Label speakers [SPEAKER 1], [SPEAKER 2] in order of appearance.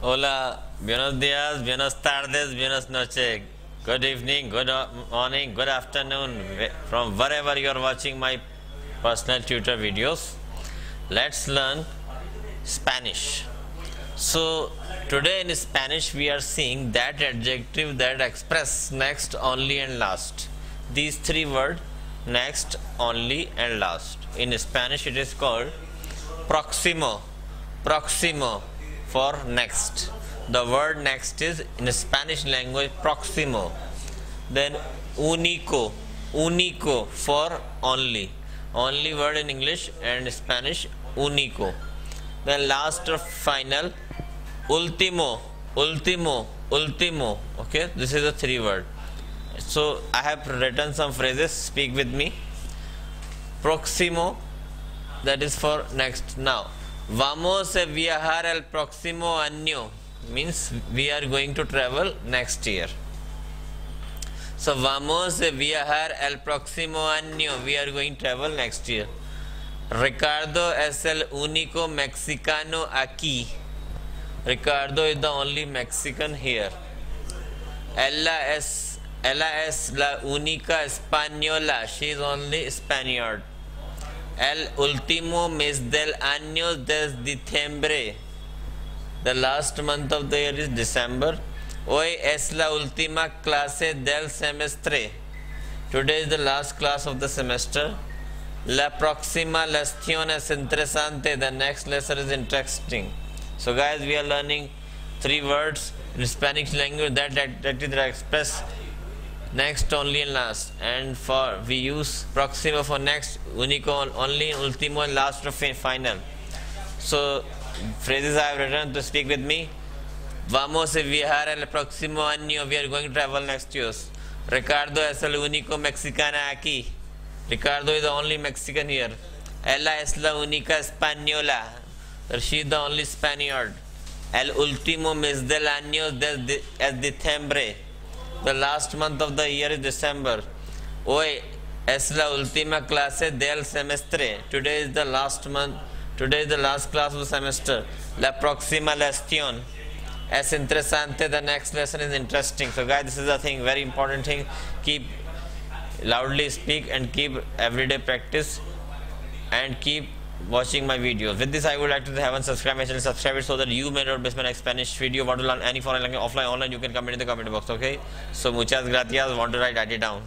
[SPEAKER 1] Hola, buenos días, buenas tardes, buenas noches. Good evening, good morning, good afternoon, from wherever you are watching my personal tutor videos. Let's learn Spanish. So, today in Spanish we are seeing that adjective that express next, only, and last. These three words next, only, and last. In Spanish it is called proximo. Proximo for next. The word next is in Spanish language proximo. Then único, único for only. Only word in English and Spanish único. Then last or final último, último, último. Okay, this is a three word. So I have written some phrases. Speak with me. Proximo, that is for next. Now Vamos a viajar el próximo año means we are going to travel next year. So vamos a viajar el próximo año. We are going to travel next year. Ricardo es el único mexicano aquí. Ricardo is the only Mexican here. Ella es ella es la única española. She is only Spaniard. El último mes del año de diciembre. The last month of the year is December. Hoy es la última clase del semestre. Today is the last class of the semester. La próxima lección es interesante. The next lesson is interesting. So guys, we are learning three words in Spanish language that that, that is express next only and last. And for we use proximo for next unico only ultimo and last of final. So phrases i have written to speak with me. Vamos a viajar el próximo año. We are going to travel next year. Ricardo es el único mexicana aquí. Ricardo is the only mexican here. Ella es la única española. She is the only spaniard. El último mes del año es diciembre the last month of the year is December. Hoy es la última clase del semestre. Today is the last month. Today is the last class of the semester. La próxima lección es interesante. The next lesson is interesting. So, guys, this is the thing, very important thing. Keep loudly speak and keep everyday practice and keep watching my videos. With this, I would like to have and subscribe my channel, subscribe it so that you may not miss my next Spanish video. Want to learn any foreign language offline, online, you can comment in the comment box. Okay. So muchas gracias. Want to write, write it down.